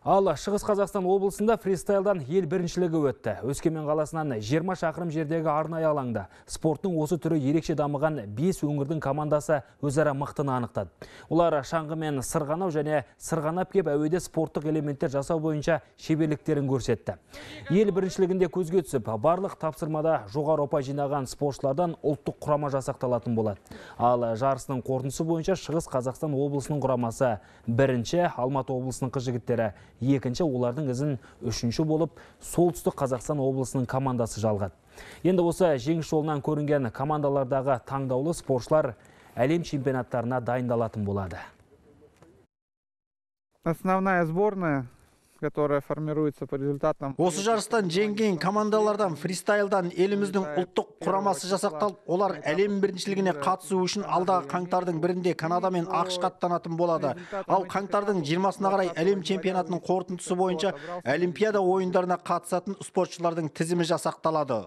Ал Шығыс Қазақстан облысында фристайлдан ел біріншілігі өтті. Өскемен қаласынан 20 шақырым жердегі арнайы алаңда спорттың осы түрі ерекше дамыған 5 өңірдің командасы өзара мықтыны анықтады. Олар шаңғымен сырғанау және сырғанап кеп әуеде спорттық элементтер жасау бойынша шеберліктерін көрсетті. Ел біріншілігінде көзге түсіп, барлық тапсырмада жоғары ұпай жинаған спортшылардан ұлттық құрама жасақталатын болады. Ал жарысының қорытындысы бойынша Шығыс Қазақстан облысының құрамасы бірінші, Алматы облысының қыз жігіттері екінші олардың ізін үшінші болып солтүстік қазақстан облысының командасы жалғады. Енді осы жеңіс жолынан көрінген командалардағы таңдаулы спортшылар әлем чемпионаттарына дайындалатын болады. Основная сборная которая формируется по результатам. Осы жарыстан жеңген командалардан фристайлдан еліміздің ұлттық құрамасы жасақталып олар әлем біріншілігіне қатысу үшін алдағы қаңтардың бірінде канада мен ақш аттанатын болады. Ал қаңтардың жиырмасына қарай әлем чемпионатының қорытындысы бойынша олимпиада ойындарына қатысатын спортшылардың тізімі жасақталады.